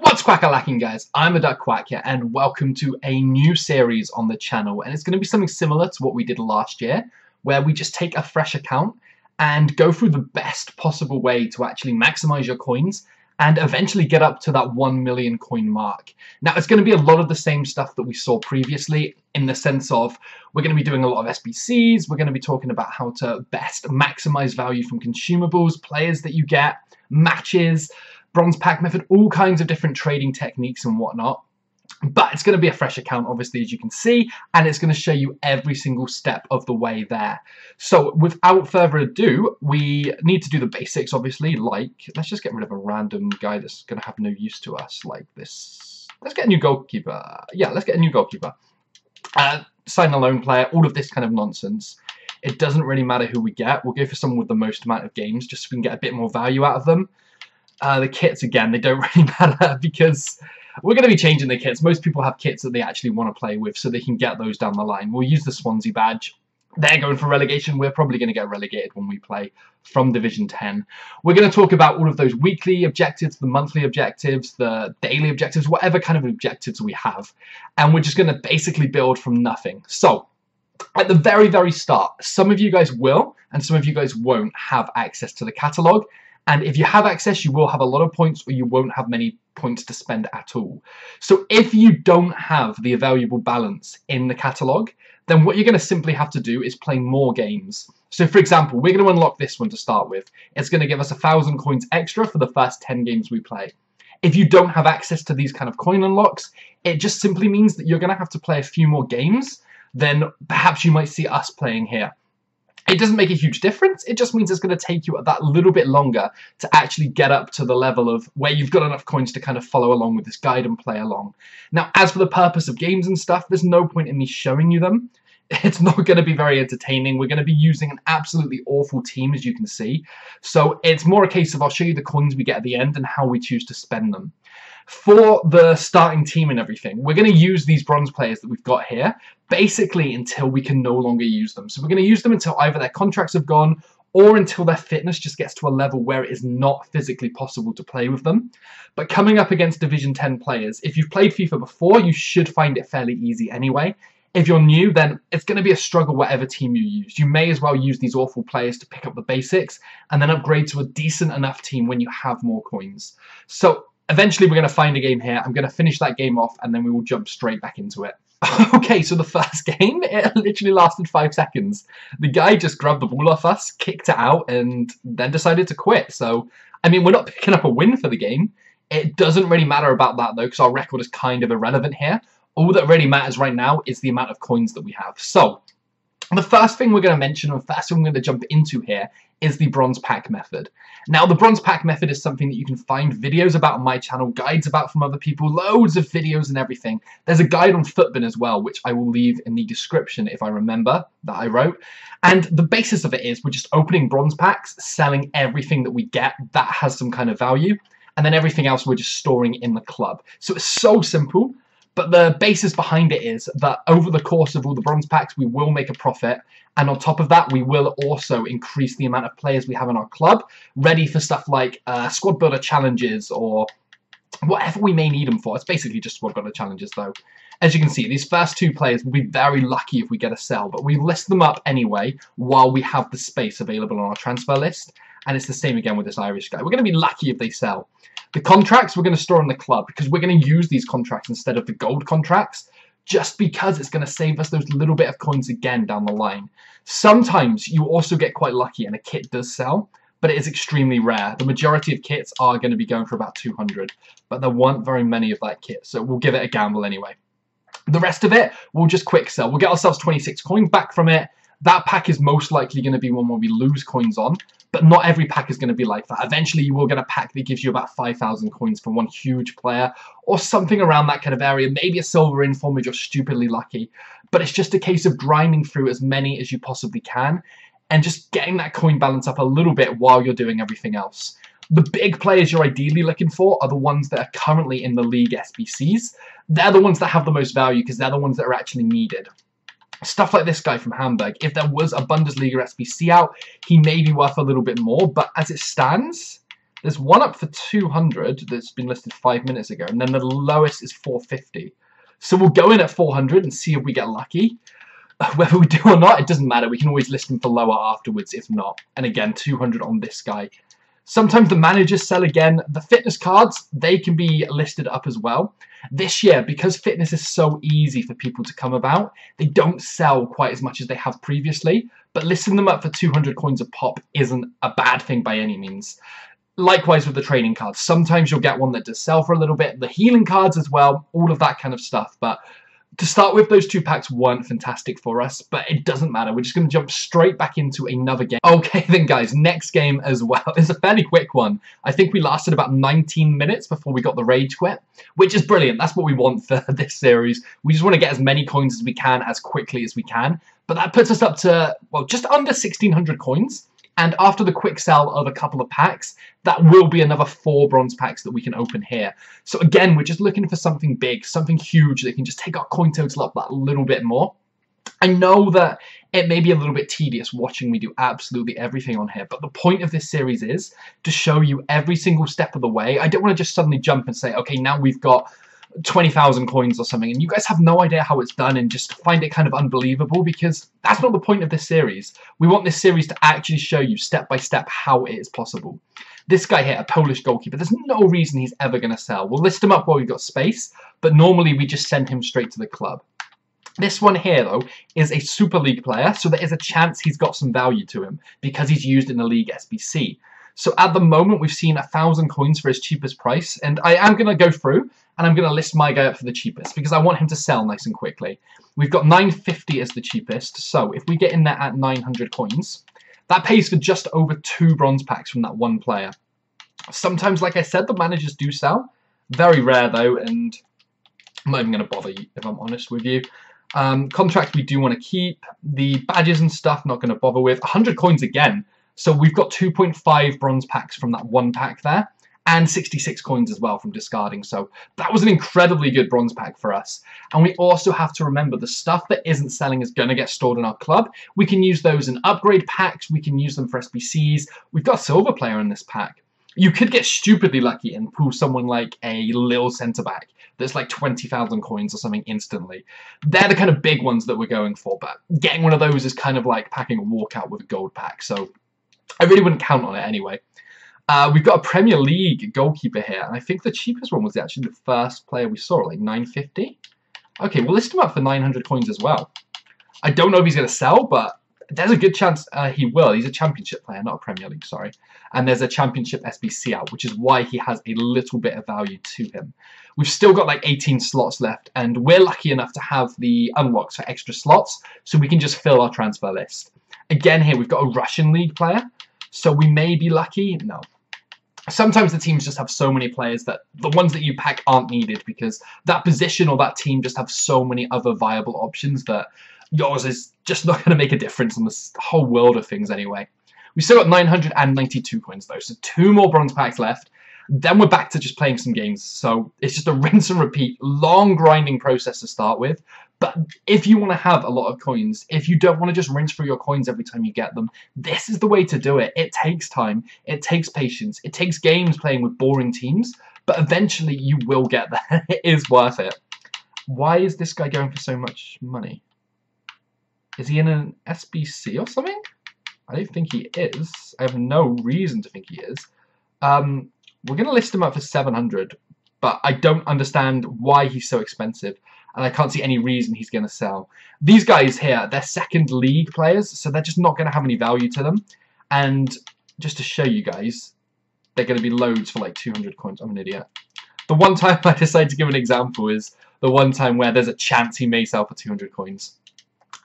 What's quack-a-lacking guys? I'm a Duck Quack here and welcome to a new series on the channel and it's going to be something similar to what we did last year where we just take a fresh account and go through the best possible way to actually maximize your coins and eventually get up to that 1 million coin mark. Now it's going to be a lot of the same stuff that we saw previously in the sense of we're going to be doing a lot of SBCs, we're going to be talking about how to best maximize value from consumables, players that you get, matches, bronze pack method, all kinds of different trading techniques and whatnot. But it's going to be a fresh account, obviously, as you can see, and it's going to show you every single step of the way there. So without further ado, we need to do the basics, obviously, like, let's just get rid of a random guy that's going to have no use to us, like this. Let's get a new goalkeeper. Yeah, let's get a new goalkeeper. Uh, sign a loan player, all of this kind of nonsense. It doesn't really matter who we get. We'll go for someone with the most amount of games, just so we can get a bit more value out of them. Uh, the kits, again, they don't really matter because we're going to be changing the kits. Most people have kits that they actually want to play with so they can get those down the line. We'll use the Swansea badge. They're going for relegation. We're probably going to get relegated when we play from Division 10. We're going to talk about all of those weekly objectives, the monthly objectives, the daily objectives, whatever kind of objectives we have. And we're just going to basically build from nothing. So, at the very, very start, some of you guys will and some of you guys won't have access to the catalogue. And if you have access, you will have a lot of points or you won't have many points to spend at all. So if you don't have the available balance in the catalogue, then what you're going to simply have to do is play more games. So for example, we're going to unlock this one to start with. It's going to give us a thousand coins extra for the first 10 games we play. If you don't have access to these kind of coin unlocks, it just simply means that you're going to have to play a few more games than perhaps you might see us playing here. It doesn't make a huge difference. It just means it's going to take you that little bit longer to actually get up to the level of where you've got enough coins to kind of follow along with this guide and play along. Now, as for the purpose of games and stuff, there's no point in me showing you them. It's not going to be very entertaining. We're going to be using an absolutely awful team, as you can see. So it's more a case of I'll show you the coins we get at the end and how we choose to spend them for the starting team and everything, we're going to use these bronze players that we've got here basically until we can no longer use them. So we're going to use them until either their contracts have gone or until their fitness just gets to a level where it is not physically possible to play with them. But coming up against Division 10 players, if you've played FIFA before, you should find it fairly easy anyway. If you're new, then it's going to be a struggle whatever team you use. You may as well use these awful players to pick up the basics and then upgrade to a decent enough team when you have more coins. So eventually we're going to find a game here. I'm going to finish that game off and then we will jump straight back into it. okay, so the first game, it literally lasted five seconds. The guy just grabbed the ball off us, kicked it out, and then decided to quit. So, I mean, we're not picking up a win for the game. It doesn't really matter about that, though, because our record is kind of irrelevant here. All that really matters right now is the amount of coins that we have. So, the first thing we're going to mention, and the first thing we're going to jump into here, is the bronze pack method. Now, the bronze pack method is something that you can find videos about on my channel, guides about from other people, loads of videos and everything. There's a guide on Futbin as well, which I will leave in the description if I remember that I wrote. And the basis of it is we're just opening bronze packs, selling everything that we get that has some kind of value, and then everything else we're just storing in the club. So it's so simple. But the basis behind it is that over the course of all the bronze packs, we will make a profit. And on top of that, we will also increase the amount of players we have in our club, ready for stuff like uh, squad builder challenges or whatever we may need them for. It's basically just squad builder challenges, though. As you can see, these first two players will be very lucky if we get a sell, but we list them up anyway while we have the space available on our transfer list. And it's the same again with this Irish guy. We're going to be lucky if they sell. The contracts we're going to store in the club because we're going to use these contracts instead of the gold contracts just because it's going to save us those little bit of coins again down the line. Sometimes you also get quite lucky and a kit does sell, but it is extremely rare. The majority of kits are going to be going for about 200, but there weren't very many of that kit, so we'll give it a gamble anyway. The rest of it, we'll just quick sell. We'll get ourselves 26 coins back from it. That pack is most likely going to be one where we lose coins on, but not every pack is going to be like that. Eventually, you will get a pack that gives you about 5,000 coins from one huge player, or something around that kind of area. Maybe a silver inform if you're stupidly lucky. But it's just a case of grinding through as many as you possibly can, and just getting that coin balance up a little bit while you're doing everything else. The big players you're ideally looking for are the ones that are currently in the league SBCs. They're the ones that have the most value because they're the ones that are actually needed stuff like this guy from Hamburg, if there was a Bundesliga SBC out, he may be worth a little bit more, but as it stands, There's one up for 200 that's been listed five minutes ago, and then the lowest is 450. So we'll go in at 400 and see if we get lucky. Whether we do or not, it doesn't matter. We can always list them for lower afterwards if not. And again, 200 on this guy. Sometimes the managers sell again. The fitness cards, they can be listed up as well. This year, because fitness is so easy for people to come about, they don't sell quite as much as they have previously. But listing them up for 200 coins a pop isn't a bad thing by any means. Likewise with the training cards. Sometimes you'll get one that does sell for a little bit. The healing cards as well, all of that kind of stuff. But to start with, those two packs weren't fantastic for us, but it doesn't matter. We're just going to jump straight back into another game. Okay then, guys, next game as well It's a fairly quick one. I think we lasted about 19 minutes before we got the Rage Quit, which is brilliant. That's what we want for this series. We just want to get as many coins as we can as quickly as we can, but that puts us up to, well, just under 1,600 coins. And after the quick sell of a couple of packs, that will be another four bronze packs that we can open here. So again, we're just looking for something big, something huge that can just take our coin total up that little bit more. I know that it may be a little bit tedious watching me do absolutely everything on here, but the point of this series is to show you every single step of the way. I don't want to just suddenly jump and say, okay, now we've got 20,000 coins or something, and you guys have no idea how it's done and just find it kind of unbelievable because that's not the point of this series. We want this series to actually show you step by step how it is possible. This guy here, a Polish goalkeeper, there's no reason he's ever going to sell. We'll list him up while we've got space, but normally we just send him straight to the club. This one here, though, is a Super League player, so there is a chance he's got some value to him because he's used in the League SBC. So at the moment, we've seen a thousand coins for his cheapest price, and I am going to go through and I'm going to list my guy up for the cheapest because I want him to sell nice and quickly. We've got 950 as the cheapest, so if we get in there at 900 coins, that pays for just over two bronze packs from that one player. Sometimes, like I said, the managers do sell. Very rare, though, and I'm not even going to bother you, if I'm honest with you. Um, contract we do want to keep. The badges and stuff, not going to bother with. 100 coins again. So we've got 2.5 bronze packs from that one pack there and 66 coins as well from discarding. So that was an incredibly good bronze pack for us. And we also have to remember the stuff that isn't selling is going to get stored in our club. We can use those in upgrade packs. We can use them for SBCs. We've got silver player in this pack. You could get stupidly lucky and pull someone like a Lille centre-back that's like 20,000 coins or something instantly. They're the kind of big ones that we're going for, but getting one of those is kind of like packing a walkout with a gold pack. So I really wouldn't count on it anyway. Uh, we've got a Premier League goalkeeper here, and I think the cheapest one was actually the first player we saw, like 950. Okay, we'll list him up for 900 coins as well. I don't know if he's going to sell, but there's a good chance uh, he will. He's a Championship player, not a Premier League, sorry. And there's a Championship SBC out, which is why he has a little bit of value to him. We've still got like 18 slots left, and we're lucky enough to have the unlocks for extra slots, so we can just fill our transfer list. Again here, we've got a Russian League player, so we may be lucky. No. Sometimes the teams just have so many players that the ones that you pack aren't needed because that position or that team just have so many other viable options that yours is just not going to make a difference in this whole world of things anyway. We still got 992 coins though, so two more bronze packs left. Then we're back to just playing some games. So it's just a rinse and repeat, long grinding process to start with. But if you want to have a lot of coins, if you don't want to just rinse through your coins every time you get them, this is the way to do it. It takes time, it takes patience, it takes games playing with boring teams, but eventually you will get there. it is worth it. Why is this guy going for so much money? Is he in an SBC or something? I don't think he is. I have no reason to think he is. Um, we're going to list him up for 700, but I don't understand why he's so expensive, and I can't see any reason he's going to sell. These guys here, they're second league players, so they're just not going to have any value to them. And just to show you guys, they're going to be loads for like 200 coins. I'm an idiot. The one time I decided to give an example is the one time where there's a chance he may sell for 200 coins.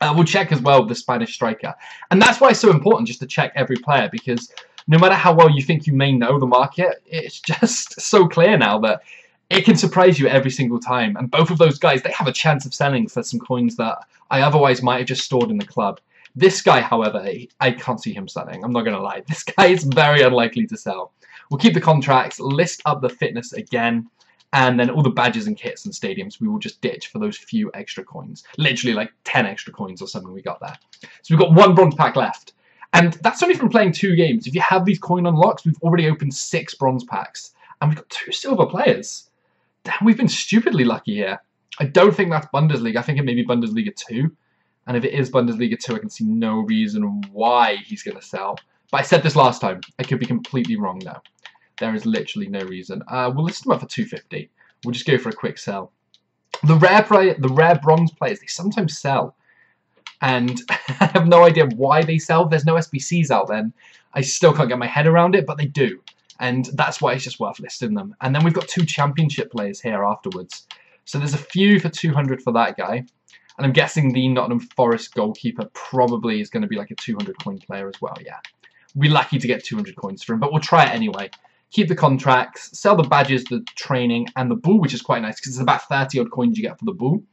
Uh, we'll check as well the Spanish striker. And that's why it's so important just to check every player because no matter how well you think you may know the market, it's just so clear now that it can surprise you every single time. And both of those guys, they have a chance of selling for some coins that I otherwise might have just stored in the club. This guy, however, I can't see him selling. I'm not going to lie. This guy is very unlikely to sell. We'll keep the contracts, list up the fitness again, and then all the badges and kits and stadiums we will just ditch for those few extra coins. Literally like 10 extra coins or something we got there. So we've got one bronze pack left. And that's only from playing two games. If you have these coin unlocks, we've already opened six bronze packs. And we've got two silver players. Damn, we've been stupidly lucky here. I don't think that's Bundesliga. I think it may be Bundesliga 2. And if it is Bundesliga 2, I can see no reason why he's going to sell. But I said this last time. I could be completely wrong now. There is literally no reason. Uh, we'll list him up for 250. We'll just go for a quick sell. The rare play, the rare bronze players, they sometimes sell. And I have no idea why they sell. There's no SBCs out then. I still can't get my head around it, but they do. And that's why it's just worth listing them. And then we've got two championship players here afterwards. So there's a few for 200 for that guy. And I'm guessing the Nottingham Forest goalkeeper probably is going to be like a 200 coin player as well, yeah. We'll be lucky to get 200 coins for him, but we'll try it anyway. Keep the contracts, sell the badges, the training, and the bull, which is quite nice because it's about 30 odd coins you get for the bull.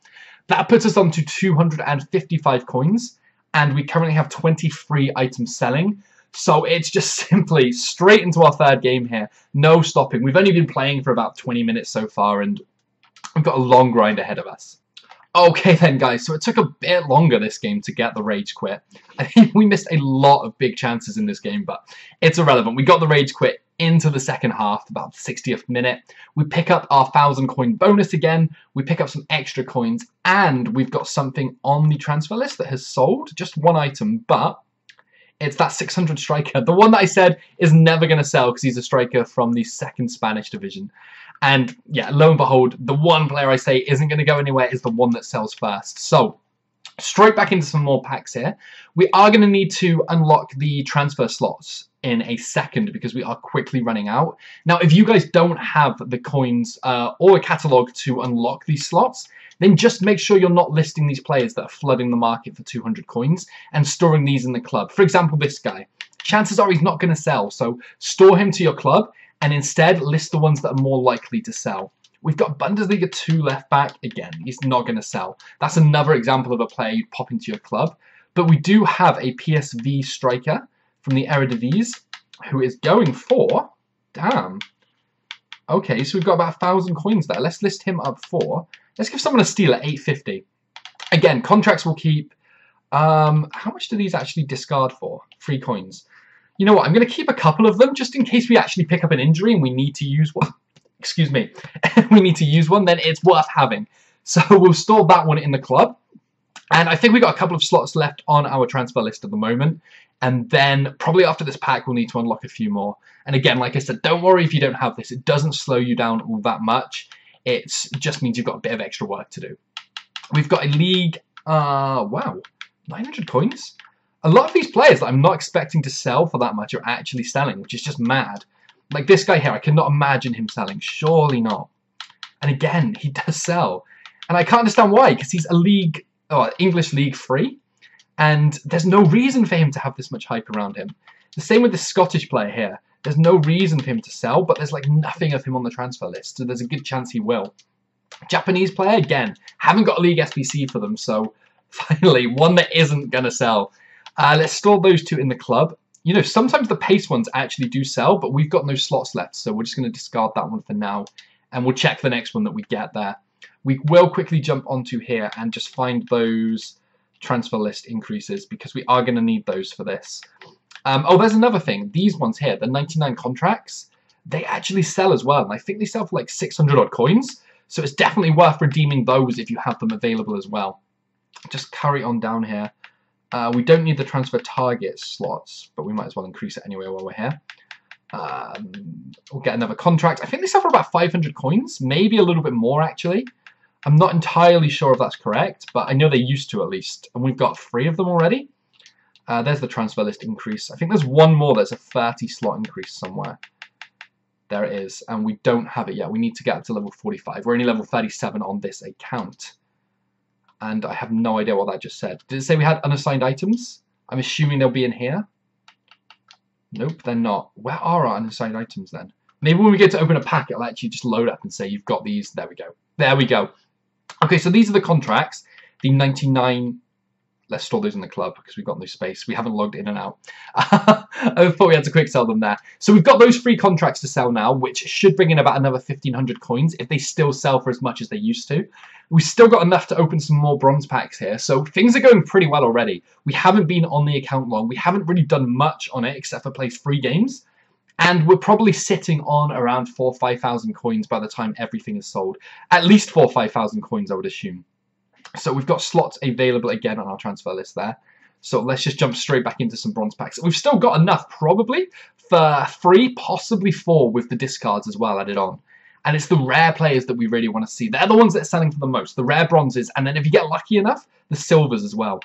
That puts us on to 255 coins, and we currently have 23 items selling. So it's just simply straight into our third game here. No stopping. We've only been playing for about 20 minutes so far, and we've got a long grind ahead of us. Okay then guys, so it took a bit longer this game to get the rage quit. I think we missed a lot of big chances in this game, but it's irrelevant. We got the rage quit into the second half, about the 60th minute. We pick up our 1,000 coin bonus again, we pick up some extra coins, and we've got something on the transfer list that has sold, just one item, but it's that 600 striker, the one that I said is never going to sell because he's a striker from the second Spanish division. And yeah, lo and behold, the one player I say isn't going to go anywhere is the one that sells first. So, straight back into some more packs here. We are going to need to unlock the transfer slots in a second because we are quickly running out. Now, if you guys don't have the coins uh, or a catalogue to unlock these slots, then just make sure you're not listing these players that are flooding the market for 200 coins and storing these in the club. For example, this guy. Chances are he's not going to sell, so store him to your club and instead list the ones that are more likely to sell. We've got Bundesliga 2 left back. Again, he's not going to sell. That's another example of a player you'd pop into your club. But we do have a PSV striker from the Eredivisie who is going for... Damn. Okay, so we've got about 1,000 coins there. Let's list him up for... Let's give someone a steal at 850. Again, contracts will keep... Um, how much do these actually discard for? Three coins you know what, I'm going to keep a couple of them just in case we actually pick up an injury and we need to use one. Excuse me. we need to use one, then it's worth having. So we'll store that one in the club. And I think we've got a couple of slots left on our transfer list at the moment. And then probably after this pack, we'll need to unlock a few more. And again, like I said, don't worry if you don't have this. It doesn't slow you down all that much. It just means you've got a bit of extra work to do. We've got a league, uh, wow, 900 coins? a lot of these players that I'm not expecting to sell for that much are actually selling, which is just mad. Like this guy here, I cannot imagine him selling. Surely not. And again, he does sell. And I can't understand why, because he's a league, oh, English League free, and there's no reason for him to have this much hype around him. The same with the Scottish player here. There's no reason for him to sell, but there's like nothing of him on the transfer list, so there's a good chance he will. Japanese player, again, haven't got a league SBC for them, so finally, one that isn't going to sell. Uh, let's store those two in the club. You know, sometimes the pace ones actually do sell, but we've got no slots left, so we're just going to discard that one for now, and we'll check the next one that we get there. We will quickly jump onto here and just find those transfer list increases because we are going to need those for this. Um, oh, there's another thing. These ones here, the 99 contracts, they actually sell as well. And I think they sell for like 600 odd coins. So it's definitely worth redeeming those if you have them available as well. Just carry on down here. Uh, we don't need the transfer target slots, but we might as well increase it anyway while we're here. Um, we'll get another contract. I think they sell for about 500 coins, maybe a little bit more actually. I'm not entirely sure if that's correct, but I know they used to at least. And we've got three of them already. Uh, there's the transfer list increase. I think there's one more There's a 30 slot increase somewhere. There it is. And we don't have it yet. We need to get up to level 45. We're only level 37 on this account and I have no idea what that just said. Did it say we had unassigned items? I'm assuming they'll be in here. Nope, they're not. Where are our unassigned items then? Maybe when we get to open a pack, it'll actually just load up and say you've got these. There we go. There we go. Okay, so these are the contracts. The 99 let's store those in the club because we've got no space. We haven't logged in and out. I thought we had to quick sell them there. So we've got those free contracts to sell now, which should bring in about another 1,500 coins if they still sell for as much as they used to. We've still got enough to open some more bronze packs here, so things are going pretty well already. We haven't been on the account long. We haven't really done much on it except for play free games. And we're probably sitting on around 4 or 5,000 coins by the time everything is sold. At least 4 or 5,000 coins, I would assume. So we've got slots available again on our transfer list there. So let's just jump straight back into some bronze packs. We've still got enough, probably, for three, possibly four with the discards as well added on. And it's the rare players that we really want to see. They're the ones that are selling for the most. The rare bronzes, and then if you get lucky enough, the silvers as well.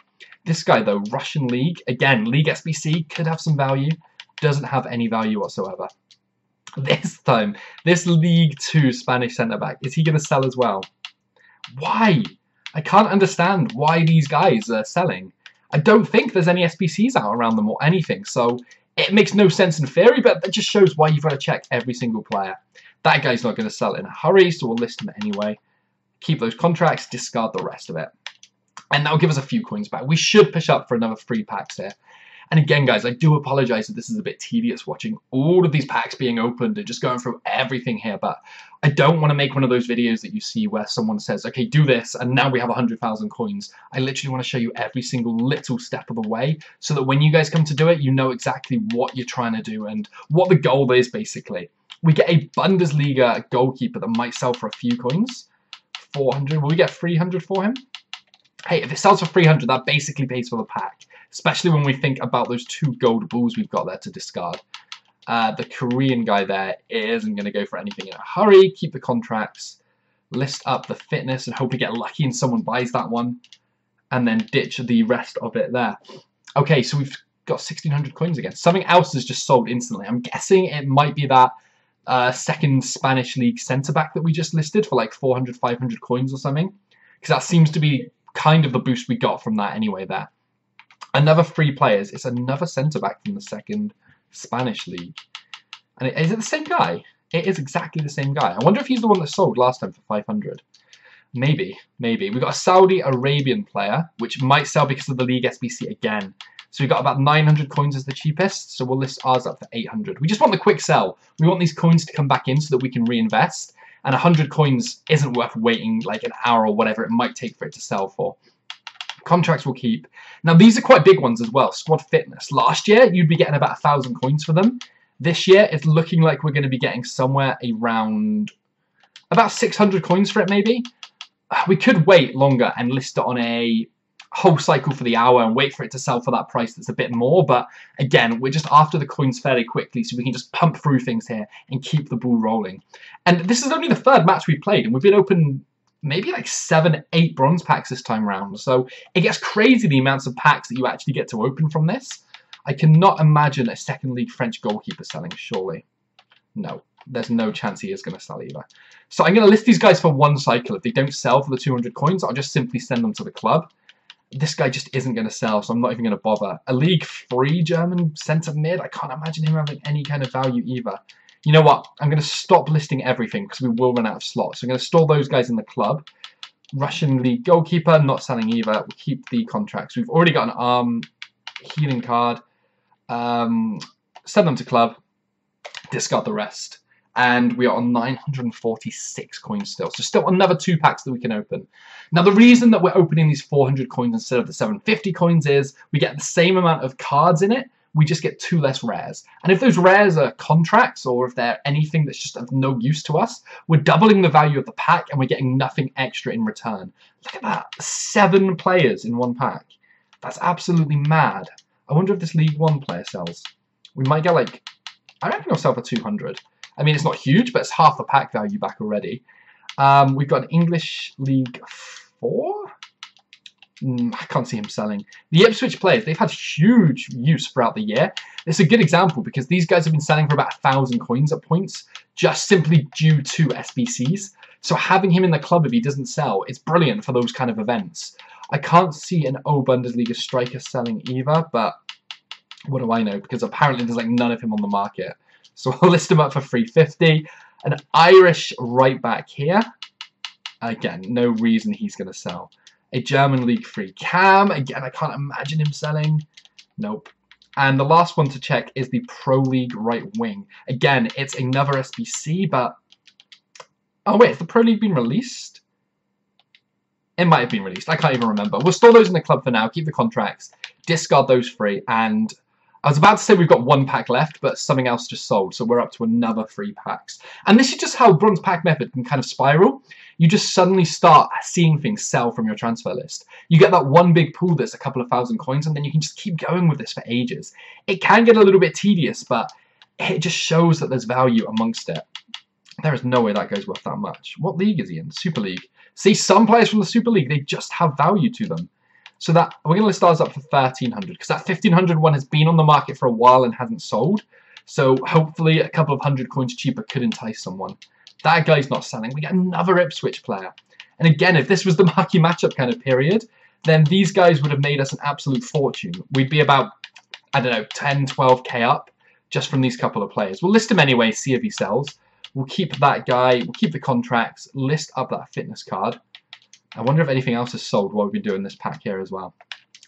This guy, though, Russian League. Again, League SBC could have some value. Doesn't have any value whatsoever. This time, this League 2 Spanish centre-back, is he going to sell as well? Why? I can't understand why these guys are selling. I don't think there's any SBCs out around them or anything, so it makes no sense in theory, but that just shows why you've got to check every single player. That guy's not going to sell in a hurry, so we'll list him anyway. Keep those contracts, discard the rest of it. And that'll give us a few coins back. We should push up for another three packs here. And again, guys, I do apologize if this is a bit tedious watching all of these packs being opened and just going through everything here, but I don't want to make one of those videos that you see where someone says, okay, do this, and now we have 100,000 coins. I literally want to show you every single little step of the way so that when you guys come to do it, you know exactly what you're trying to do and what the goal is, basically. We get a Bundesliga goalkeeper that might sell for a few coins. 400. Will we get 300 for him? Hey, if it sells for 300, that basically pays for the pack especially when we think about those two gold bulls we've got there to discard. Uh, the Korean guy there isn't going to go for anything in a hurry. Keep the contracts, list up the fitness, and hope we get lucky and someone buys that one, and then ditch the rest of it there. Okay, so we've got 1,600 coins again. Something else has just sold instantly. I'm guessing it might be that uh, second Spanish league centre-back that we just listed for like 400, 500 coins or something. Because that seems to be kind of the boost we got from that anyway there. Another three players. It's another centre back from the second Spanish league. And it, is it the same guy? It is exactly the same guy. I wonder if he's the one that sold last time for 500. Maybe, maybe. We've got a Saudi Arabian player, which might sell because of the League SBC again. So we've got about 900 coins as the cheapest, so we'll list ours up for 800. We just want the quick sell. We want these coins to come back in so that we can reinvest. And 100 coins isn't worth waiting like an hour or whatever it might take for it to sell for. Contracts will keep. Now, these are quite big ones as well. Squad Fitness. Last year, you'd be getting about a thousand coins for them. This year, it's looking like we're going to be getting somewhere around about 600 coins for it, maybe. We could wait longer and list it on a whole cycle for the hour and wait for it to sell for that price that's a bit more. But again, we're just after the coins fairly quickly, so we can just pump through things here and keep the ball rolling. And this is only the third match we've played, and we've been open maybe like seven, eight bronze packs this time around. So it gets crazy the amounts of packs that you actually get to open from this. I cannot imagine a second league French goalkeeper selling, surely. No, there's no chance he is going to sell either. So I'm going to list these guys for one cycle. If they don't sell for the 200 coins, I'll just simply send them to the club. This guy just isn't going to sell, so I'm not even going to bother. A League 3 German centre mid, I can't imagine him having any kind of value either you know what? I'm going to stop listing everything because we will run out of slots. So I'm going to store those guys in the club. Russian league goalkeeper, not selling either. We'll keep the contracts. We've already got an arm healing card. Um, send them to club. Discard the rest. And we are on 946 coins still. So still another two packs that we can open. Now the reason that we're opening these 400 coins instead of the 750 coins is we get the same amount of cards in it, we just get two less rares. And if those rares are contracts or if they're anything that's just of no use to us, we're doubling the value of the pack and we're getting nothing extra in return. Look at that. Seven players in one pack. That's absolutely mad. I wonder if this League One player sells. We might get like, I reckon it'll sell for 200. I mean, it's not huge, but it's half the pack value back already. Um, we've got an English League 4? Mm, I can't see him selling. The Ipswich players, they've had huge use throughout the year. It's a good example because these guys have been selling for about a thousand coins at points, just simply due to SBCs. So having him in the club if he doesn't sell, it's brilliant for those kind of events. I can't see an O Bundesliga striker selling either, but what do I know? Because apparently there's like none of him on the market. So I'll list him up for 350. An Irish right back here. Again, no reason he's going to sell. A German League free Cam. Again, I can't imagine him selling. Nope. And the last one to check is the Pro League right wing. Again, it's another SBC, but... Oh wait, has the Pro League been released? It might have been released. I can't even remember. We'll store those in the club for now. Keep the contracts. Discard those free. And I was about to say we've got one pack left, but something else just sold. So we're up to another three packs. And this is just how bronze pack method can kind of spiral. You just suddenly start seeing things sell from your transfer list. You get that one big pool that's a couple of thousand coins, and then you can just keep going with this for ages. It can get a little bit tedious, but it just shows that there's value amongst it. There is no way that goes worth that much. What league is he in? Super League. See, some players from the Super League, they just have value to them. So that we're going to list ours up for 1300 because that 1500 one has been on the market for a while and hasn't sold. So hopefully a couple of hundred coins cheaper could entice someone. That guy's not selling. We get another Ipswich player. And again, if this was the marquee matchup kind of period, then these guys would have made us an absolute fortune. We'd be about, I don't know, 10, 12k up just from these couple of players. We'll list him anyway, see if he sells. We'll keep that guy, we'll keep the contracts, list up that fitness card. I wonder if anything else is sold while we've been doing this pack here as well.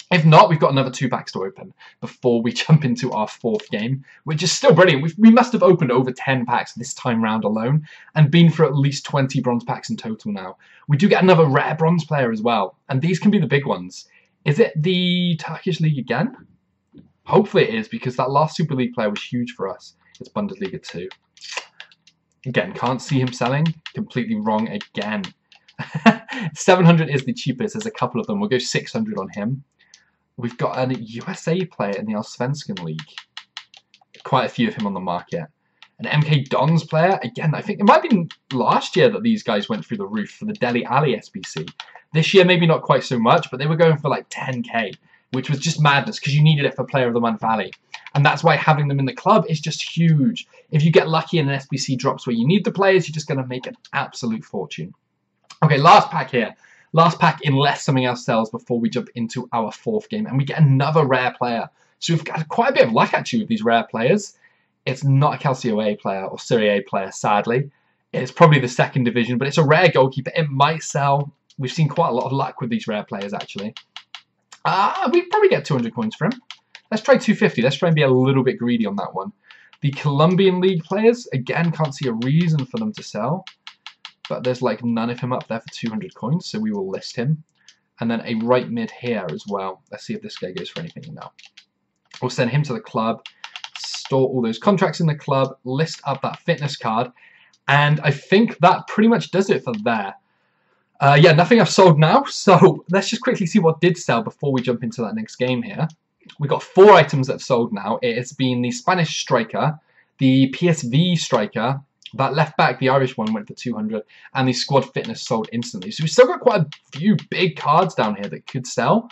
If not, we've got another two packs to open before we jump into our fourth game, which is still brilliant. We've, we must have opened over 10 packs this time round alone and been for at least 20 bronze packs in total now. We do get another rare bronze player as well, and these can be the big ones. Is it the Turkish League again? Hopefully it is, because that last Super League player was huge for us. It's Bundesliga 2. Again, can't see him selling. Completely wrong again. 700 is the cheapest. There's a couple of them. We'll go 600 on him. We've got a USA player in the Allsvenskan League. Quite a few of him on the market. An MK Dons player. Again, I think it might be last year that these guys went through the roof for the Dele Alli SBC. This year, maybe not quite so much, but they were going for like 10k, which was just madness because you needed it for Player of the Month Valley. And that's why having them in the club is just huge. If you get lucky and an SBC drops where you need the players, you're just going to make an absolute fortune. Okay, last pack here. Last pack unless something else sells before we jump into our fourth game. And we get another rare player. So we've got quite a bit of luck actually with these rare players. It's not a Calcio A player or Serie A player, sadly. It's probably the second division, but it's a rare goalkeeper. It might sell. We've seen quite a lot of luck with these rare players, actually. Uh, we probably get 200 coins for him. Let's try 250. Let's try and be a little bit greedy on that one. The Colombian League players, again, can't see a reason for them to sell but there's like none of him up there for 200 coins, so we will list him. And then a right mid here as well. Let's see if this guy goes for anything now. We'll send him to the club, store all those contracts in the club, list up that fitness card, and I think that pretty much does it for there. Uh, yeah, nothing I've sold now, so let's just quickly see what did sell before we jump into that next game here. We've got four items that have sold now. It has been the Spanish striker, the PSV striker, that left back, the Irish one, went for 200, and the squad fitness sold instantly. So we've still got quite a few big cards down here that could sell,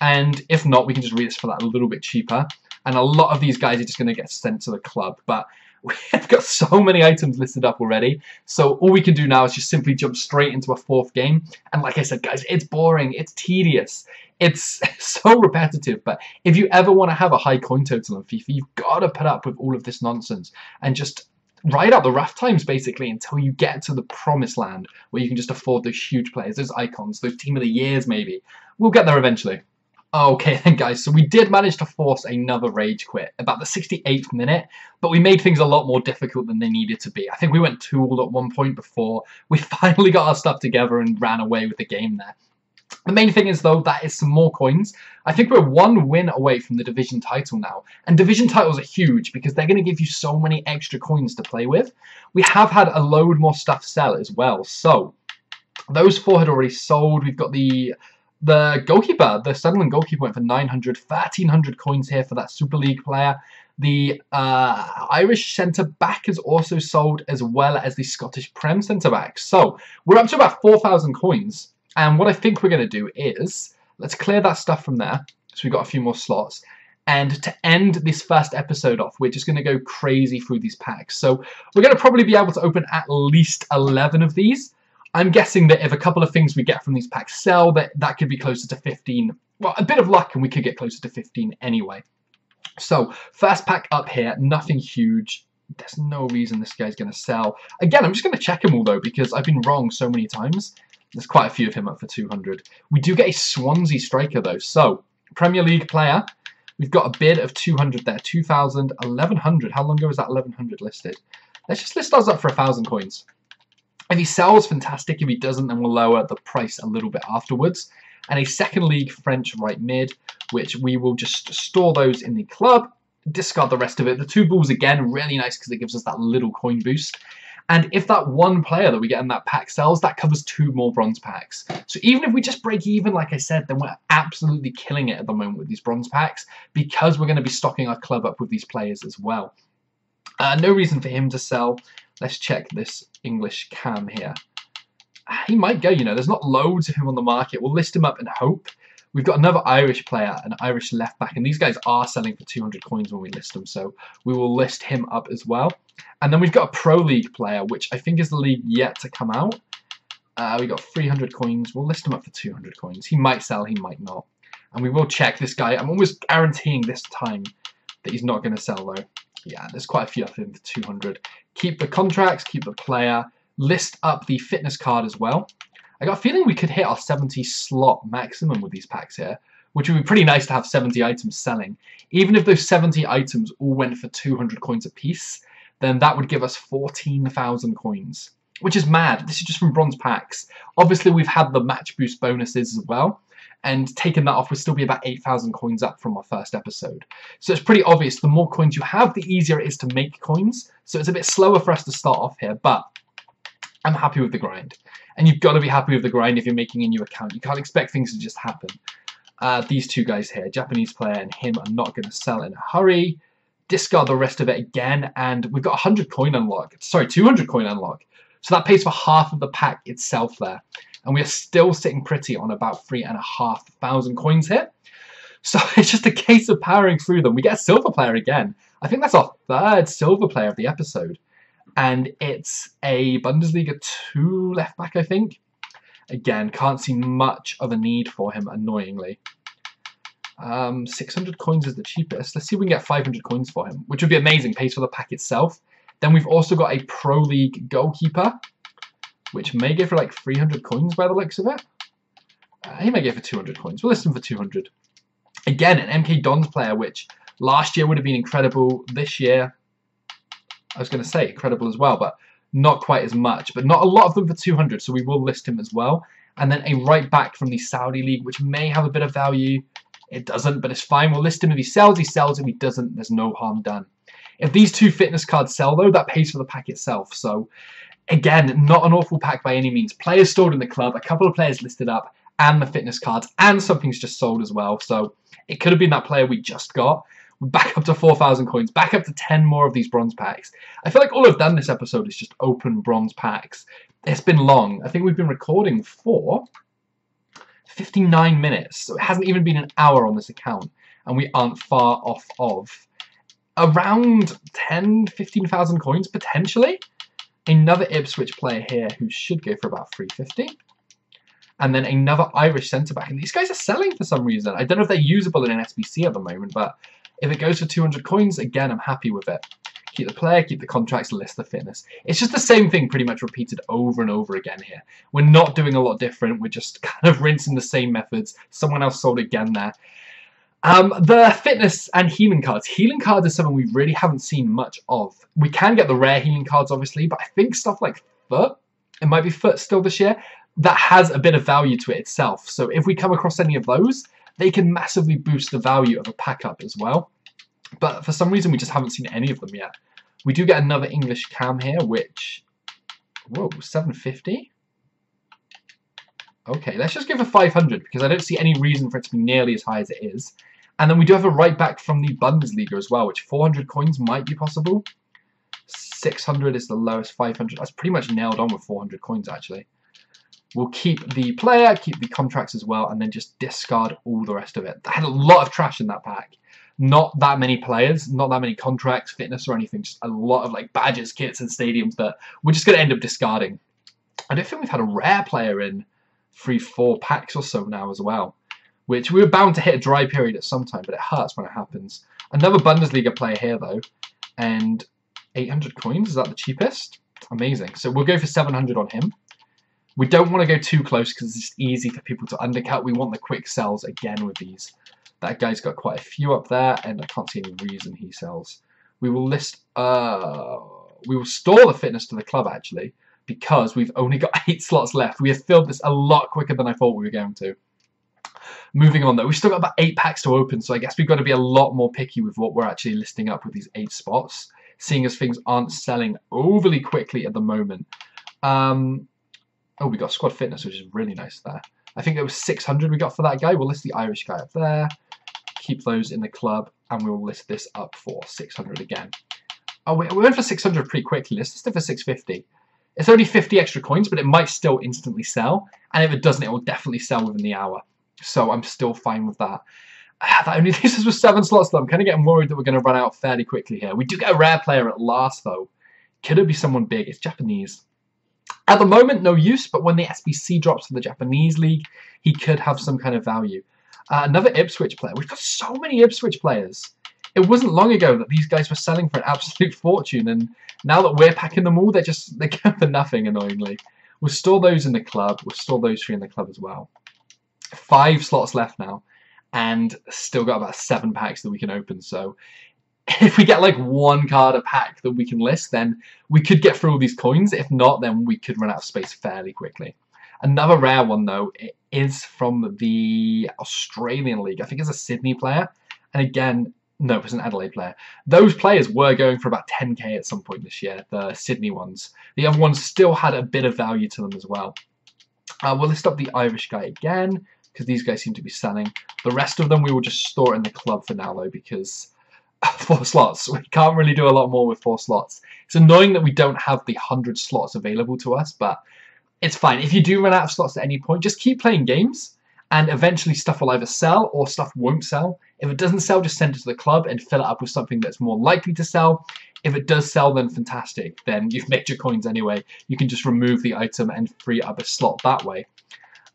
and if not, we can just read this for that a little bit cheaper. And a lot of these guys are just going to get sent to the club, but we've got so many items listed up already, so all we can do now is just simply jump straight into a fourth game. And like I said, guys, it's boring, it's tedious, it's so repetitive, but if you ever want to have a high coin total in FIFA, you've got to put up with all of this nonsense and just ride out the rough times basically until you get to the promised land where you can just afford those huge players, those icons, those team of the years maybe. We'll get there eventually. Okay then guys, so we did manage to force another rage quit about the 68th minute, but we made things a lot more difficult than they needed to be. I think we went 2 all at one point before we finally got our stuff together and ran away with the game there. The main thing is, though, that is some more coins. I think we're one win away from the division title now. And division titles are huge because they're going to give you so many extra coins to play with. We have had a load more stuff sell as well. So, those four had already sold. We've got the the goalkeeper, the Sunderland goalkeeper went for 900, 1300 coins here for that Super League player. The uh, Irish centre back has also sold as well as the Scottish Prem centre back. So we're up to about 4,000 coins. And what I think we're going to do is, let's clear that stuff from there. So we've got a few more slots. And to end this first episode off, we're just going to go crazy through these packs. So we're going to probably be able to open at least 11 of these. I'm guessing that if a couple of things we get from these packs sell, that, that could be closer to 15. Well, a bit of luck and we could get closer to 15 anyway. So, first pack up here, nothing huge. There's no reason this guy's going to sell. Again, I'm just going to check them all though, because I've been wrong so many times. There's quite a few of him up for 200. We do get a Swansea striker though. So, Premier League player, we've got a bid of 200 there. 2,000, 1,100. How long ago was that 1,100 listed? Let's just list ours up for a 1,000 coins. If he sells, fantastic. If he doesn't, then we'll lower the price a little bit afterwards. And a second league French right mid, which we will just store those in the club, discard the rest of it. The two balls, again, really nice because it gives us that little coin boost. And if that one player that we get in that pack sells, that covers two more bronze packs. So even if we just break even, like I said, then we're absolutely killing it at the moment with these bronze packs because we're going to be stocking our club up with these players as well. Uh, no reason for him to sell. Let's check this English cam here. He might go, you know, there's not loads of him on the market. We'll list him up and hope. We've got another Irish player, an Irish left back, and these guys are selling for 200 coins when we list them, so we will list him up as well. And then we've got a Pro League player, which I think is the league yet to come out. Uh, we got 300 coins. We'll list him up for 200 coins. He might sell, he might not. And we will check this guy. I'm almost guaranteeing this time that he's not going to sell, though. Yeah, there's quite a few of him for 200. Keep the contracts, keep the player. List up the fitness card as well. I got a feeling we could hit our 70 slot maximum with these packs here, which would be pretty nice to have 70 items selling. Even if those 70 items all went for 200 coins apiece, then that would give us 14,000 coins, which is mad. This is just from bronze packs. Obviously, we've had the match boost bonuses as well, and taking that off would still be about 8,000 coins up from our first episode. So it's pretty obvious the more coins you have, the easier it is to make coins. So it's a bit slower for us to start off here, but I'm happy with the grind. And you've got to be happy with the grind if you're making a new account. You can't expect things to just happen. Uh, these two guys here, Japanese player and him, are not going to sell in a hurry. Discard the rest of it again, and we've got 100 coin unlock. Sorry, 200 coin unlock. So that pays for half of the pack itself there. And we are still sitting pretty on about 3,500 coins here. So it's just a case of powering through them. We get a silver player again. I think that's our third silver player of the episode and it's a Bundesliga 2 left back, I think. Again, can't see much of a need for him, annoyingly. Um, 600 coins is the cheapest. Let's see if we can get 500 coins for him, which would be amazing. Pays for the pack itself. Then we've also got a Pro League goalkeeper, which may go for like 300 coins by the looks of it. Uh, he may go for 200 coins. We'll list him for 200. Again, an MK Dons player, which last year would have been incredible. This year, I was going to say incredible as well, but not quite as much. But not a lot of them for 200, so we will list him as well. And then a right back from the Saudi League, which may have a bit of value. It doesn't, but it's fine. We'll list him if he sells, he sells. If he doesn't, there's no harm done. If these two fitness cards sell, though, that pays for the pack itself. So, again, not an awful pack by any means. Players stored in the club, a couple of players listed up, and the fitness cards, and something's just sold as well. So, it could have been that player we just got. Back up to 4,000 coins, back up to 10 more of these bronze packs. I feel like all I've done this episode is just open bronze packs. It's been long. I think we've been recording for 59 minutes, so it hasn't even been an hour on this account, and we aren't far off of around 10, 15,000 coins, potentially. Another Ipswich player here who should go for about 350 and then another Irish centre back. And these guys are selling for some reason. I don't know if they're usable in an SBC at the moment, but if it goes for 200 coins, again, I'm happy with it. Keep the player, keep the contracts, list the fitness. It's just the same thing pretty much repeated over and over again here. We're not doing a lot different. We're just kind of rinsing the same methods. Someone else sold again there. Um, the fitness and healing cards. Healing cards is something we really haven't seen much of. We can get the rare healing cards, obviously, but I think stuff like foot, it might be foot still this year, that has a bit of value to it itself. So if we come across any of those, they can massively boost the value of a pack up as well. But for some reason, we just haven't seen any of them yet. We do get another English cam here, which... Whoa, 750? Okay, let's just give a 500, because I don't see any reason for it to be nearly as high as it is. And then we do have a right back from the Bundesliga as well, which 400 coins might be possible. 600 is the lowest, 500. That's pretty much nailed on with 400 coins, actually. We'll keep the player, keep the contracts as well, and then just discard all the rest of it. I had a lot of trash in that pack. Not that many players, not that many contracts, fitness or anything, just a lot of like badges, kits, and stadiums that we're just going to end up discarding. I don't think we've had a rare player in three, four packs or so now as well, which we were bound to hit a dry period at some time, but it hurts when it happens. Another Bundesliga player here though, and 800 coins, is that the cheapest? Amazing. So we'll go for 700 on him. We don't want to go too close because it's easy for people to undercut. We want the quick sells again with these. That guy's got quite a few up there, and I can't see any reason he sells. We will list, uh, we will store the fitness to the club actually, because we've only got eight slots left. We have filled this a lot quicker than I thought we were going to. Moving on though, we've still got about eight packs to open, so I guess we've got to be a lot more picky with what we're actually listing up with these eight spots, seeing as things aren't selling overly quickly at the moment. Um, oh, we got squad fitness, which is really nice there. I think it was 600 we got for that guy. We'll list the Irish guy up there, keep those in the club, and we'll list this up for 600 again. Oh, we, we went for 600 pretty quickly. Let's list it for 650. It's only 50 extra coins, but it might still instantly sell. And if it doesn't, it will definitely sell within the hour. So I'm still fine with that. Ah, that only leaves us with seven slots, though. I'm kind of getting worried that we're going to run out fairly quickly here. We do get a rare player at last, though. Could it be someone big? It's Japanese. At the moment, no use, but when the SBC drops to the Japanese league, he could have some kind of value. Uh, another Ipswich player. We've got so many Ipswich players. It wasn't long ago that these guys were selling for an absolute fortune, and now that we're packing them all, they're just they're going for nothing, annoyingly. We'll store those in the club. We'll store those three in the club as well five slots left now and still got about seven packs that we can open. So if we get like one card a pack that we can list, then we could get through all these coins. If not, then we could run out of space fairly quickly. Another rare one, though, is from the Australian League. I think it's a Sydney player. And again, no, it's an Adelaide player. Those players were going for about 10k at some point this year, the Sydney ones. The other ones still had a bit of value to them as well. Uh, we'll list up the Irish guy again because these guys seem to be selling. The rest of them we will just store in the club for now though because four slots. We can't really do a lot more with four slots. It's annoying that we don't have the 100 slots available to us, but it's fine. If you do run out of slots at any point, just keep playing games and eventually stuff will either sell or stuff won't sell. If it doesn't sell, just send it to the club and fill it up with something that's more likely to sell. If it does sell, then fantastic. Then you've made your coins anyway. You can just remove the item and free up a slot that way.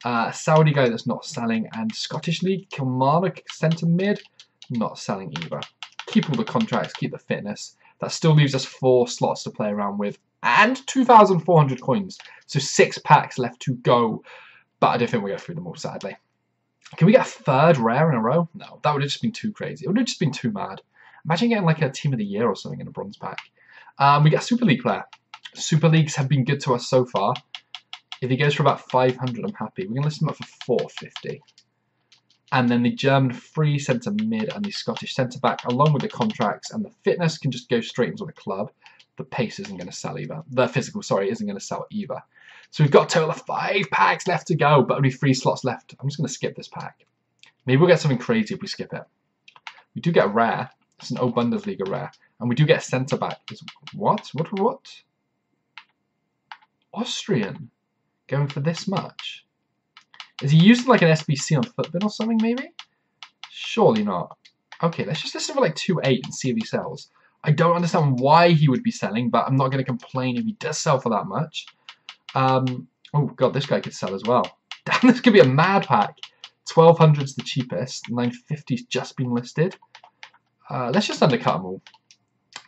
Uh, Saudi guy that's not selling, and Scottish League, Kilmarnock centre mid, not selling either. Keep all the contracts, keep the fitness. That still leaves us four slots to play around with, and 2,400 coins. So six packs left to go, but I don't think we'll go through them all, sadly. Can we get a third rare in a row? No, that would have just been too crazy. It would have just been too mad. Imagine getting like a Team of the Year or something in a bronze pack. Um, we get a Super League player. Super Leagues have been good to us so far. If he goes for about 500, I'm happy. We're going to list him up for 450. And then the German free centre mid and the Scottish centre back, along with the contracts and the fitness, can just go straight into the club. The pace isn't going to sell either. The physical, sorry, isn't going to sell either. So we've got a total of five packs left to go, but only three slots left. I'm just going to skip this pack. Maybe we'll get something crazy if we skip it. We do get a rare. It's an old Bundesliga rare. And we do get a centre back. It's, What? What? What? Austrian going for this much? Is he using like an SBC on Futbin or something maybe? Surely not. Okay, let's just listen for like 2.8 and see if he sells. I don't understand why he would be selling, but I'm not going to complain if he does sell for that much. Um, oh god, this guy could sell as well. Damn, this could be a mad pack. 1200 is the cheapest. 950's just been listed. Uh, let's just undercut them all.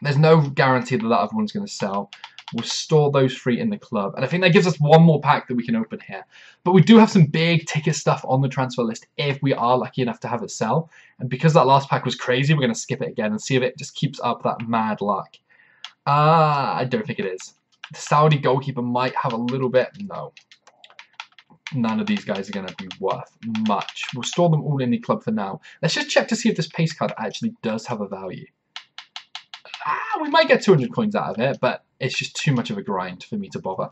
There's no guarantee that that other one's going to sell. We'll store those three in the club. And I think that gives us one more pack that we can open here. But we do have some big ticket stuff on the transfer list if we are lucky enough to have it sell. And because that last pack was crazy, we're going to skip it again and see if it just keeps up that mad luck. Ah, uh, I don't think it is. The Saudi goalkeeper might have a little bit. No. None of these guys are going to be worth much. We'll store them all in the club for now. Let's just check to see if this pace card actually does have a value. We might get 200 coins out of it, but it's just too much of a grind for me to bother.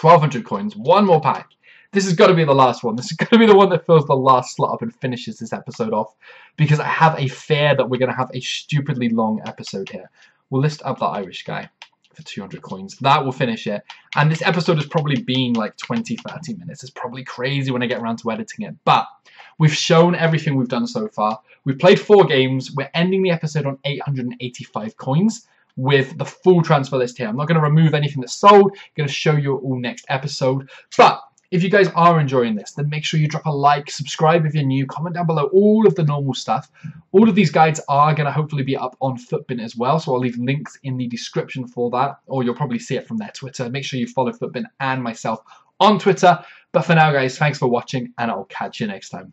1200 coins, one more pack. This has got to be the last one. This is going to be the one that fills the last slot up and finishes this episode off. Because I have a fear that we're going to have a stupidly long episode here. We'll list up the Irish guy for 200 coins. That will finish it. And this episode has probably been like 20, 30 minutes. It's probably crazy when I get around to editing it. But we've shown everything we've done so far. We've played four games. We're ending the episode on 885 coins with the full transfer list here. I'm not going to remove anything that's sold. I'm going to show you all next episode. But if you guys are enjoying this, then make sure you drop a like, subscribe if you're new, comment down below all of the normal stuff. All of these guides are going to hopefully be up on Futbin as well, so I'll leave links in the description for that, or you'll probably see it from their Twitter. Make sure you follow Futbin and myself on Twitter. But for now, guys, thanks for watching, and I'll catch you next time.